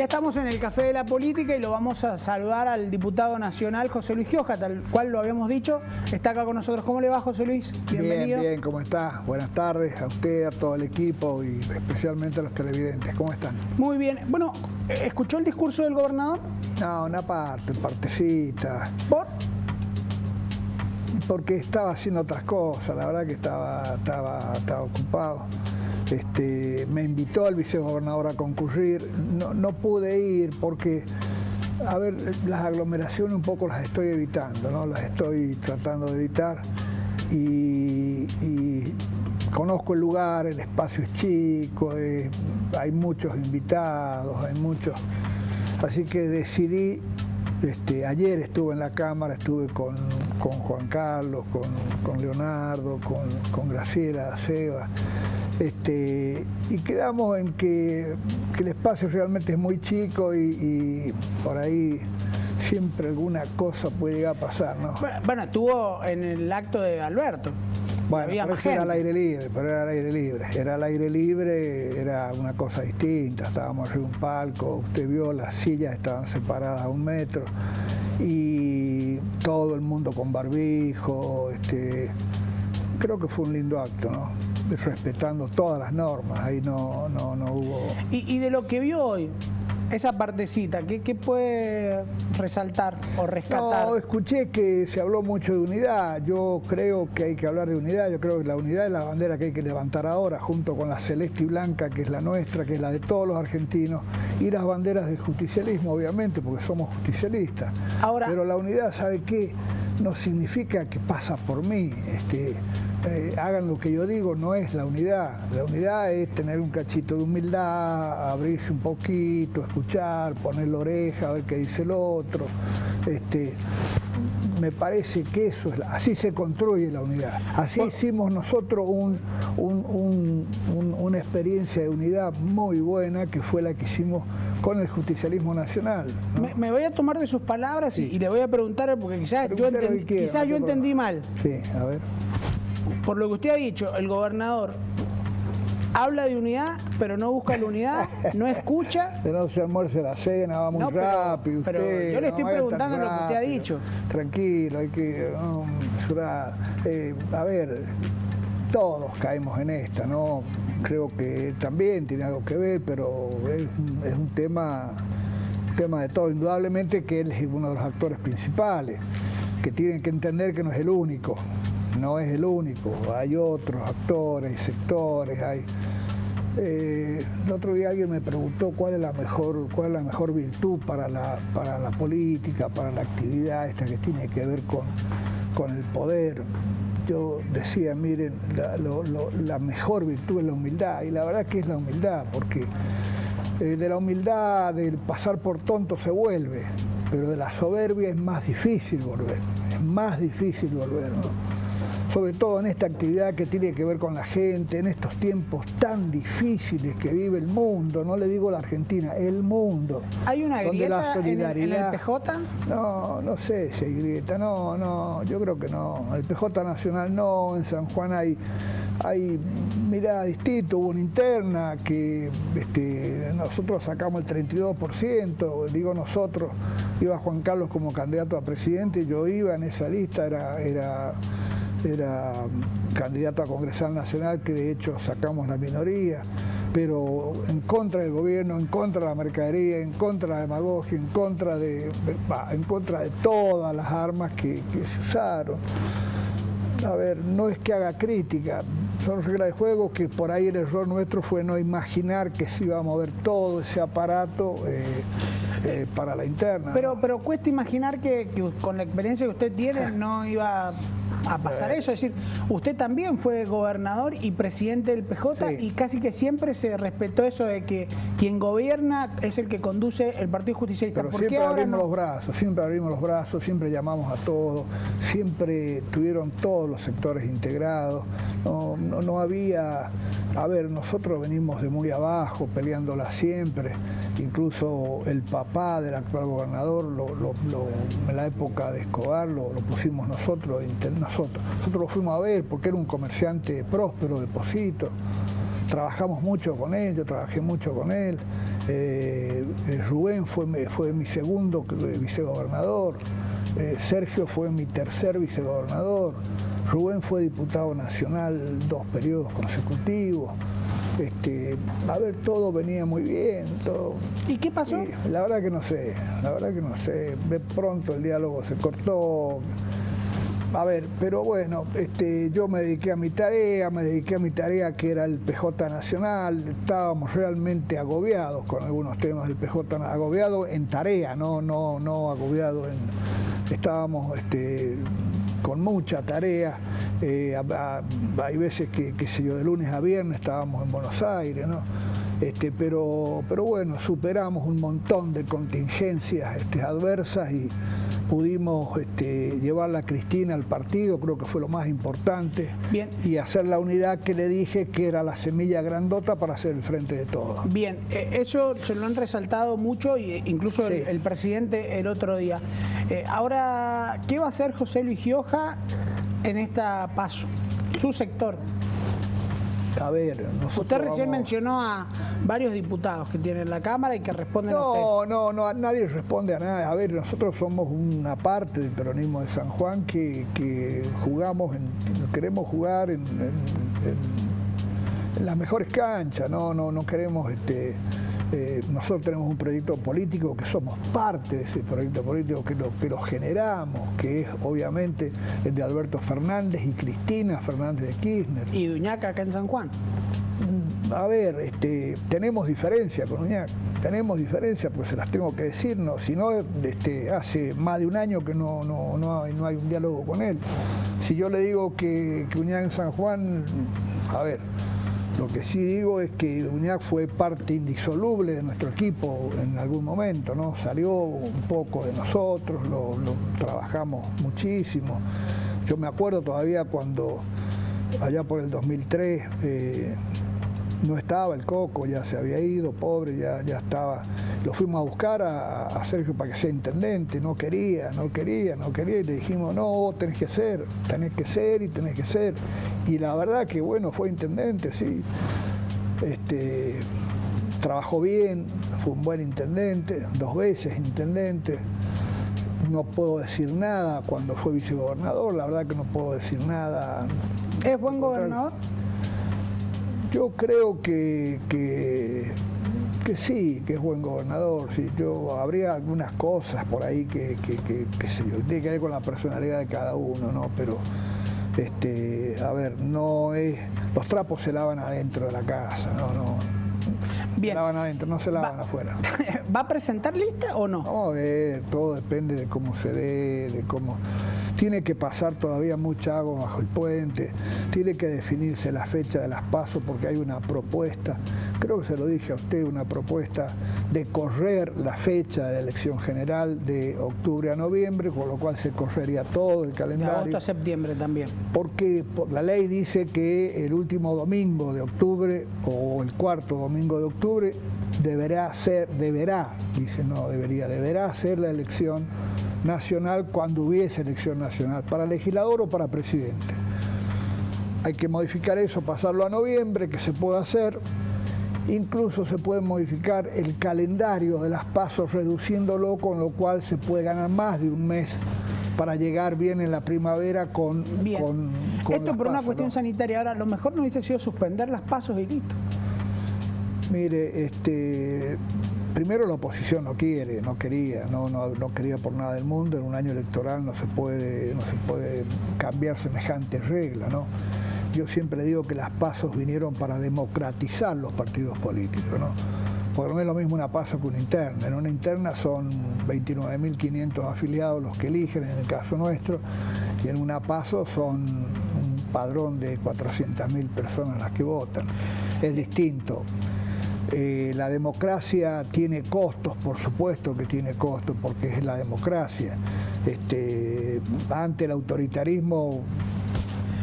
Ya estamos en el Café de la Política y lo vamos a saludar al diputado nacional José Luis Gioja, tal cual lo habíamos dicho. Está acá con nosotros. ¿Cómo le va, José Luis? Bienvenido. Bien, bien, ¿cómo está? Buenas tardes a usted, a todo el equipo y especialmente a los televidentes. ¿Cómo están? Muy bien. Bueno, ¿escuchó el discurso del gobernador? No, una parte, partecita. ¿Por? Porque estaba haciendo otras cosas, la verdad que estaba, estaba, estaba ocupado. Este, me invitó al vicegobernador a concurrir, no, pude ir porque, a ver, las aglomeraciones un poco las estoy evitando, ¿no? las estoy tratando de evitar. Y, conozco el lugar, el espacio es chico, hay muchos invitados, hay muchos, así que decidí este, ayer estuve en la Cámara, estuve con, Juan Carlos, con, Leonardo, con, con Graciela, Seba, este, y quedamos en que, el espacio realmente es muy chico y, por ahí siempre alguna cosa puede llegar a pasar, ¿no? Bueno, estuvo en el acto de Alberto. Bueno, era al aire libre, pero era al aire libre. Era al aire libre, era una cosa distinta. Estábamos en un palco, usted vio, las sillas estaban separadas a un metro y todo el mundo con barbijo. Este, creo que fue un lindo acto, ¿no? Respetando todas las normas, ahí no, no, no hubo... ¿Y, de lo que vio hoy, esa partecita, ¿qué, ¿qué, puede resaltar o rescatar? No, escuché que se habló mucho de unidad, yo creo que hay que hablar de unidad, yo creo que la unidad es la bandera que hay que levantar ahora, junto con la celeste y blanca, que es la nuestra, que es la de todos los argentinos, y las banderas del justicialismo, obviamente, porque somos justicialistas. Ahora, Pero la unidad, ¿sabe qué? No significa que pasa por mí, este, eh, hagan lo que yo digo, no es la unidad. La unidad es tener un cachito de humildad, abrirse un poquito, escuchar, poner la oreja, ver qué dice el otro. Este, me parece que eso es, así se construye la unidad. Así hicimos nosotros una experiencia de unidad muy buena que fue la que hicimos con el justicialismo nacional. Me, voy a tomar de sus palabras y, le voy a preguntar, porque quizás yo, quizás yo entendí mal. Sí, a ver por lo que usted ha dicho, el gobernador habla de unidad, pero no busca la unididad, no escucha. De no se almuerce la cena, va muy rápido. Pero, yo le estoy preguntando lo que usted ha dicho. Tranquilo, hay que mesurar. Eh, a ver, todos caemos en esta, ¿no? Creo que también tiene algo que ver, pero es, un tema, un tema de todo. Indudablemente que él es uno de los actores principales, que tienen que entender que no es el único no es el único, hay otros actores, sectores, hay... Eh, el otro día alguien me preguntó cuál es la mejor, cuál es la mejor virtud para la, para la política, para la actividad esta que tiene que ver con, con el poder. Yo decía, miren, la, mejor virtud es la humildad, y la verdad que es la humildad, porque eh, de la humildad, del pasar por tonto se vuelve, pero de la soberbia es más difícil volver, es más difícil volver. Sobre todo en esta actividad que tiene que ver con la gente, en estos tiempos tan difíciles que vive el mundo, no le digo la Argentina, el mundo. ¿Hay una grieta en, el PJ? No, no sé si hay grieta, no, no, yo creo que no. El PJ Nacional no, en San Juan hay, hay mirada distinta, hubo una interna que este, nosotros sacamos el 32%, digo nosotros, iba Juan Carlos como candidato a presidente, yo iba en esa lista, era... era era candidato a congresal nacional, que de hecho sacamos la minoría, pero en contra del gobierno, en contra de la mercadería, en contra de la demagogia, en contra de, en contra de todas las armas que, se usaron. A ver, no es que haga crítica, son reglas de juego que por ahí el error nuestro fue no imaginar que se iba a mover todo ese aparato eh, eh, para la interna. Pero, pero cuesta imaginar que, que, con la experiencia que usted tiene no iba a pasar eso. Es decir, usted también fue gobernador y presidente del PJ y casi que siempre se respetó eso de que quien gobierna es el que conduce el Partido Justicialista. Pero siempre abrimos los brazos, siempre abrimos los brazos, siempre llamamos a todos, siempre tuvieron todos los sectores integrados. No, no, había, a ver, nosotros venimos de muy abajo, peleándola siempre. Incluso el papá del actual gobernador, en la época de Escobar, lo, pusimos nosotros, nosotros. Nosotros lo fuimos a ver porque era un comerciante próspero de Posito. Trabajamos mucho con él, yo trabajé mucho con él. Eh, Rubén fue, fue mi segundo vicegobernador, Sergio fue mi tercer vicegobernador, Rubén fue diputado nacional dos periodos consecutivos. Este, a ver, todo venía muy bien, todo. ¿Y qué pasó? la verdad que no sé, la verdad que no sé. De pronto el diálogo se cortó. A ver, pero bueno, este, yo me dediqué a mi tarea, me dediqué a mi tarea que era el PJ Nacional, estábamos realmente agobiados con algunos temas del PJ, agobiados en tarea, no, no, no agobiados en. Estábamos este, con mucha tarea. Eh, hay veces que, que sé yo, de lunes a viernes estábamos en Buenos Aires, ¿no? Este, pero, pero bueno, superamos un montón de contingencias este, adversas y pudimos este, llevarla a Cristina al partido, creo que fue lo más importante, Bien. y hacer la unidad que le dije que era la semilla grandota para hacer el frente de todo. Bien, eh, eso se lo han resaltado mucho, e incluso el, presidente el otro día. Eh, ahora, ¿qué va a hacer José Luis Gioja en esta paso? Su sector. A ver, Usted recién mencionó a varios diputados que tienen la Cámara y que responden no, a usted. No, no, nadie responde a nada. A ver, nosotros somos una parte del peronismo de San Juan que, jugamos, en, queremos jugar en, en, las mejores canchas, no, no, no queremos este, eh, nosotros tenemos un proyecto político que somos parte de ese proyecto político que lo, que lo generamos, que es obviamente el de Alberto Fernández y Cristina Fernández de Kirchner. ¿Y Duñac acá en San Juan? Mm, a ver, este, tenemos diferencia con Uñac, tenemos diferencia, pues se las tengo que decir, no, si no, este, hace más de un año que no, no, no, hay, no hay un diálogo con él. Si yo le digo que, que Uñac en San Juan, a ver, lo que sí digo es que Uñac fue parte indisoluble de nuestro equipo en algún momento, ¿no? Salió un poco de nosotros, lo, trabajamos muchísimo. Yo me acuerdo todavía cuando allá por el 2003 no estaba el Coco, ya se había ido, pobre, ya, ya estaba. Lo fuimos a buscar a, Sergio para que sea intendente, no quería, no quería, no quería, y le dijimos, no, tenés que ser, tenés que ser y tenés que ser. Y la verdad que bueno, fue intendente, sí. Este, trabajó bien, fue un buen intendente, dos veces intendente. No puedo decir nada cuando fue vicegobernador, la verdad que no puedo decir nada. ¿Es buen gobernador? Yo creo que, que, sí, que es buen gobernador. Sí, yo habría algunas cosas por ahí que, que, que, tiene que ver con la personalidad de cada uno, ¿no? Pero, este, a ver, no es. Los trapos se lavan adentro de la casa, no, no. Bien. Se lavan adentro, no se lavan afuera. ¿Va a presentar lista o no? A ver, todo depende de cómo se dé, de cómo tiene que pasar todavía mucha agua bajo el puente, tiene que definirse la fecha de las pasos porque hay una propuesta, creo que se lo dije a usted, una propuesta de correr la fecha de elección general de octubre a noviembre, con lo cual se correría todo el calendario. De agosto a septiembre también. Porque la ley dice que el último domingo de octubre o el cuarto domingo de octubre deberá ser, deberá, dice no debería, deberá ser la elección nacional cuando hubiese elección nacional, para legislador o para presidente. Hay que modificar eso, pasarlo a noviembre, que se puede hacer. Incluso se puede modificar el calendario de las pasos reduciéndolo, con lo cual se puede ganar más de un mes para llegar bien en la primavera con... Bien. Esto por una cuestión sanitaria. Ahora, lo mejor no hubiese sido suspender las pasos y listo. Mire, este, primero la oposición no quiere, no quería, no, no, quería por nada del mundo, en un año electoral no se puede, no se puede cambiar semejantes reglas, ¿no? Yo siempre digo que las pasos vinieron para democratizar los partidos políticos, ¿no? Porque no es lo mismo una paso que una interna. En una interna son 29.500 afiliados los que eligen, en el caso nuestro, y en una paso son un padrón de 400.000 personas las que votan. Es distinto. Eh, la democracia tiene costos, por supuesto que tiene costos, porque es la democracia. Este, ante el autoritarismo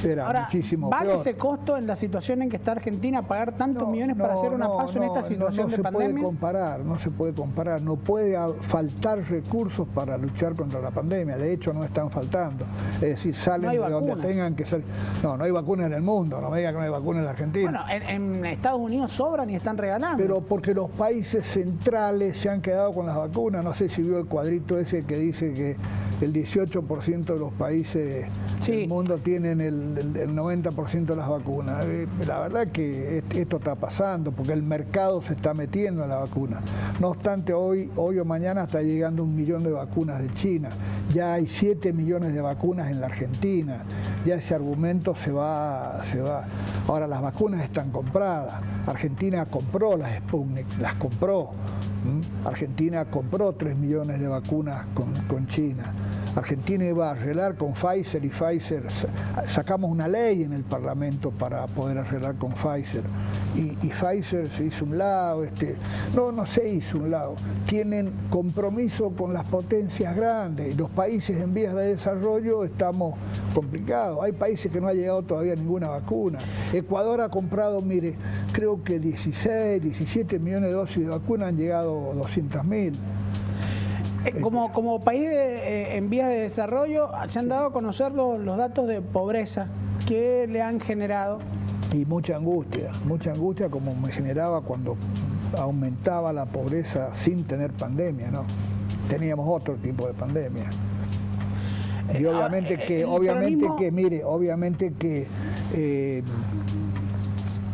era muchísimo ¿vale ese costo en la situación en que está Argentina pagar tantos millones para hacer una paso en esta situación de pandemia? No se puede comparar, no se puede comparar. No puede faltar recursos para luchar contra la pandemia. De hecho, no están faltando. Es decir, salen de donde tengan que salir. No, no hay vacunas en el mundo. No me diga que no hay vacunas en la Argentina. Bueno, en, Estados Unidos sobran y están regalando. Pero porque los países centrales se han quedado con las vacunas. No sé si vio el cuadrito ese que dice que el 18% de los países del mundo tienen el, 90% de las vacunas. Eh, la verdad que esto está pasando porque el mercado se está metiendo en la vacuna. No obstante, hoy, hoy o mañana está llegando un millón de vacunas de China. Ya hay 7 millones de vacunas en la Argentina. Ya ese argumento se va, se va. Ahora las vacunas están compradas. Argentina compró las Sputnik, las compró. Argentina compró 3 millones de vacunas con, con China. Argentina iba a arreglar con Pfizer y Pfizer, sacamos una ley en el Parlamento para poder arreglar con Pfizer. Y, Pfizer se hizo un lado, este, no, no se hizo un lado. Tienen compromiso con las potencias grandes. Los países en vías de desarrollo estamos complicados. Hay países que no ha llegado todavía ninguna vacuna. Ecuador ha comprado, mire, creo que 16, 17 millones de dosis de vacuna han llegado 200 mil. Eh, como, como país eh, en vías de desarrollo, se han dado a conocer los, datos de pobreza que le han generado. Y mucha angustia, mucha angustia como me generaba cuando aumentaba la pobreza sin tener pandemia, ¿no? Teníamos otro tipo de pandemia. Y eh, obviamente que, obviamente que, mire, obviamente que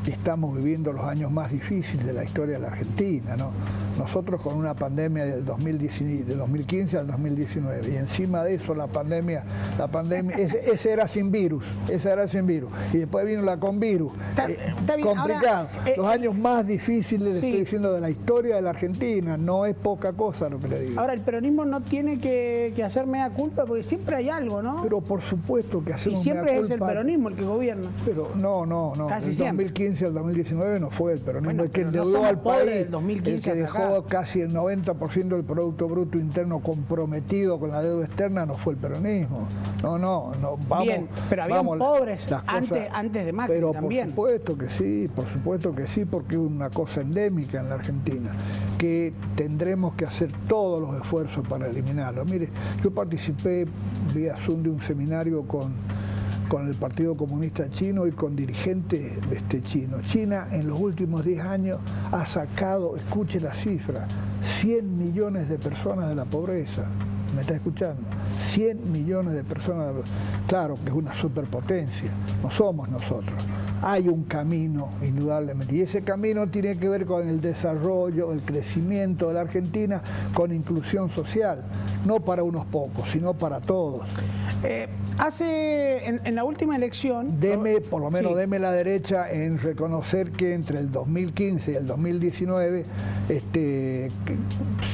estamos viviendo los años más difíciles de la historia de la Argentina, ¿no? Nosotros con una pandemia del 2015 al 2019 y encima de eso la pandemia, la pandemia, ese, era sin virus, ese era sin virus. Y después vino la con virus. Eh, complicado. Eh, los años más difíciles, estoy diciendo, de la historia de la Argentina. No es poca cosa lo que le digo. Ahora, el peronismo no tiene que, que hacer media culpa porque siempre hay algo, ¿no? Pero por supuesto que hacemos Y siempre es el peronismo el que gobierna. Pero no, no, no. Casi del 2015 al 2019 no fue el peronismo el que endeudó al país. 2015 el que dejó casi el 90% del Producto Bruto Interno comprometido con la deuda externa no fue el peronismo. No, no, no vamos. Bien, pero había pobres antes, antes de Macri pero también. Por supuesto que sí, por supuesto que sí, porque es una cosa endémica en la Argentina, que tendremos que hacer todos los esfuerzos para eliminarlo. Mire, yo participé vía Zoom de un seminario con con el Partido Comunista Chino y con dirigentes este, chinos. China en los últimos 10 años ha sacado, escuche la cifra, 100 millones de personas de la pobreza. ¿Me está escuchando? 100 millones de personas. De... Claro que es una superpotencia, no somos nosotros. Hay un camino, indudablemente, y ese camino tiene que ver con el desarrollo, el crecimiento de la Argentina, con inclusión social, no para unos pocos, sino para todos. Eh, hace, en, la última elección... Deme, por lo menos deme la derecha en reconocer que entre el 2015 y el 2019 este,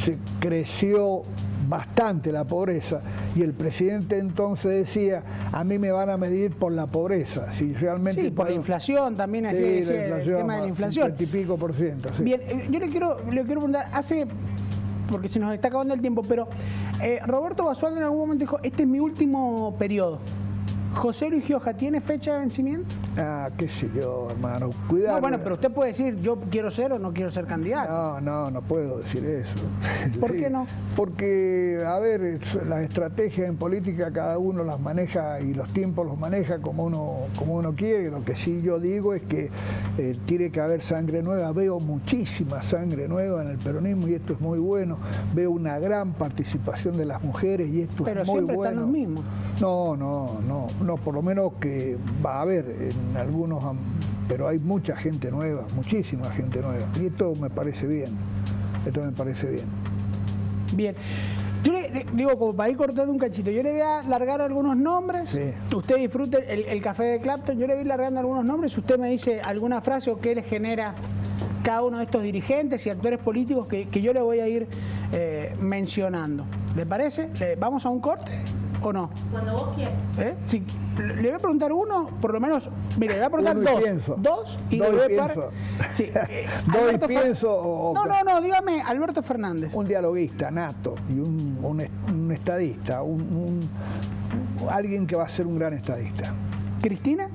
se creció bastante la pobreza. Y el presidente entonces decía a mí me van a medir por la pobreza si realmente sí, por la inflación también así decía, el tema de la inflación y pico por ciento bien eh, yo le quiero le quiero preguntar hace porque se nos está acabando el tiempo, pero eh, Roberto Basualdo en algún momento dijo, este es mi último periodo. José Luis Gioja, ¿tiene fecha de vencimiento? Ah, qué sé yo, hermano. Cuidado. No, bueno, pero usted puede decir, yo quiero ser o no quiero ser candidato. No, no, no puedo decir eso. ¿Por qué no? Porque, a ver, las estrategias en política cada uno las maneja y los tiempos los maneja como uno, como uno quiere. Lo que sí yo digo es que eh, tiene que haber sangre nueva. Veo muchísima sangre nueva en el peronismo y esto es muy bueno. Veo una gran participación de las mujeres y esto es muy bueno. Pero siempre están los mismos. No, no, no, no, por lo menos que va a haber en algunos, pero hay mucha gente nueva, muchísima gente nueva. Y esto me parece bien, esto me parece bien. Bien. Yo le, digo, como para ir cortando un cachito, yo le voy a largar algunos nombres. Usted disfrute el, café de Clapton, yo le voy largando algunos nombres. Usted me dice alguna frase o qué le genera cada uno de estos dirigentes y actores políticos que, yo le voy a ir eh, mencionando. ¿Le parece? ¿Vamos a un corte? ¿O no? Cuando vos quieras. ¿Eh? le voy a preguntar uno, por lo menos, mire, le voy a preguntar dos. Pienso. Dos y Doy le pienso. Sí, eh, Doy pienso o... No, no, no, dígame, Alberto Fernández. Un dialoguista nato y un, estadista, un, alguien que va a ser un gran estadista. ¿Cristina?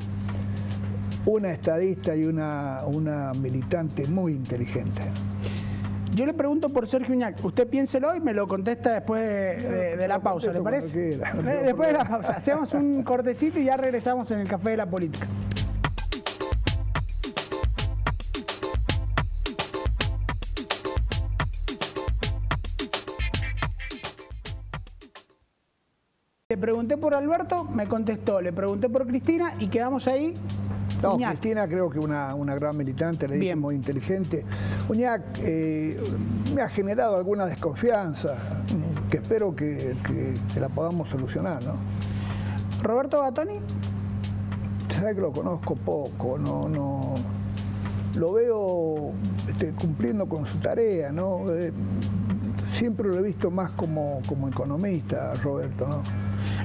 Una estadista y una, una militante muy inteligente. Yo le pregunto por Sergio Uñac. Usted piénselo y me lo contesta después de, la pausa, ¿le parece? Eh, después de la pausa. Hacemos un cortecito y ya regresamos en el Café de la Política. Le pregunté por Alberto, me contestó. Le pregunté por Cristina y quedamos ahí no, Cristina creo que una, una gran militante, le dije muy inteligente. Uñac eh, me ha generado alguna desconfianza que espero que, la podamos solucionar, ¿no? ¿Roberto Batoni? Sabe que lo conozco poco, no, no lo veo este, cumpliendo con su tarea, ¿no? Eh, siempre lo he visto más como, como economista, Roberto, ¿no?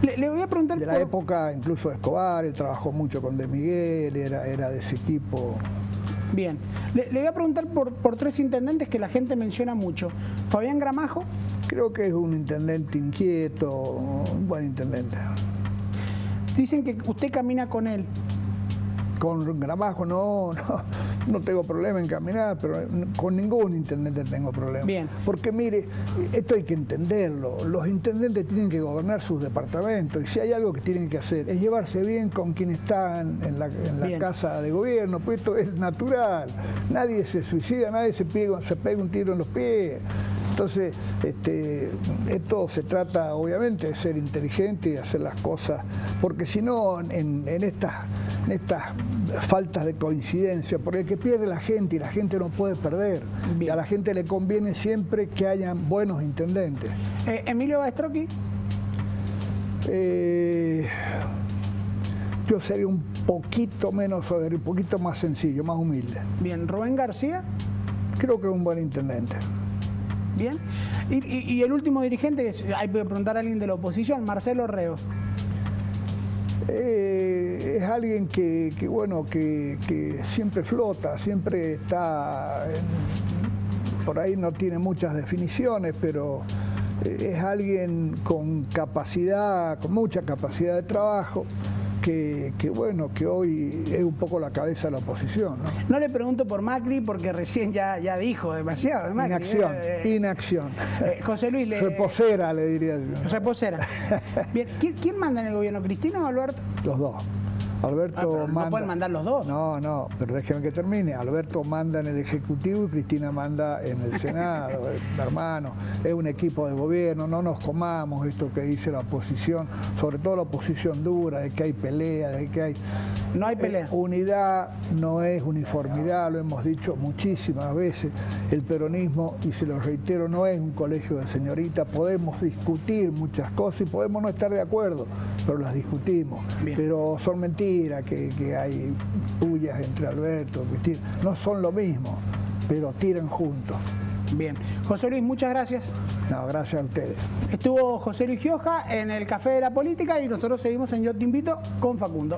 Le, voy a preguntar. De la época incluso de Escobar, él trabajó mucho con De Miguel, era, era de ese equipo. Bien. Le, voy a preguntar por, por, tres intendentes que la gente menciona mucho. Fabián Gramajo. Creo que es un intendente inquieto, un buen intendente. Dicen que usted camina con él. Con Gramajo no, no, no tengo problema en caminar, pero con ningún intendente tengo problema. Bien. Porque mire, esto hay que entenderlo. Los intendentes tienen que gobernar sus departamentos y si hay algo que tienen que hacer es llevarse bien con quienes están en la, casa de gobierno, pues esto es natural. Nadie se suicida, nadie se pega, se pega un tiro en los pies. Entonces, este, esto se trata obviamente de ser inteligente y hacer las cosas, porque si no, en, estas, estas faltas de coincidencia, porque el que pierde la gente y la gente no puede perder, y a la gente le conviene siempre que hayan buenos intendentes. Eh, ¿Emilio Baestroqui? Eh, yo sería un poquito menos, un poquito más sencillo, más humilde. Bien, ¿Rubén García? Creo que es un buen intendente. Bien. Y, el último dirigente, hay que preguntar a alguien de la oposición, Marcelo Reo. Eh, es alguien que, bueno, que, siempre flota, siempre está, por ahí no tiene muchas definiciones, pero eh, es alguien con capacidad, con mucha capacidad de trabajo que, bueno, que hoy es un poco la cabeza de la oposición. No, le pregunto por Macri porque recién ya, ya dijo demasiado. inacción, eh, eh, inacción. Eh, José Luis le... Reposera, le diría yo. Reposera. Bien, ¿quién manda en el gobierno, Cristina o Alberto? Los dos. Alberto ah, No pueden mandar los dos. No, no, pero déjeme que termine. Alberto manda en el Ejecutivo y Cristina manda en el Senado. hermano, es un equipo de gobierno, no nos comamos esto que dice la oposición, sobre todo la oposición dura, de que hay pelea, de que hay... No hay pelea. Eh, unidad no es uniformidad, lo hemos dicho muchísimas veces. El peronismo, y se lo reitero, no es un colegio de señorita, podemos discutir muchas cosas y podemos no estar de acuerdo, pero las discutimos. Pero son mentiras que, hay pullas entre Alberto, Cristina, no son lo mismo, pero tiran juntos. Bien. José Luis, muchas gracias. No, gracias a ustedes. Estuvo José Luis Gioja en el Café de la Política y nosotros seguimos en Yo Te Invito con Facundo.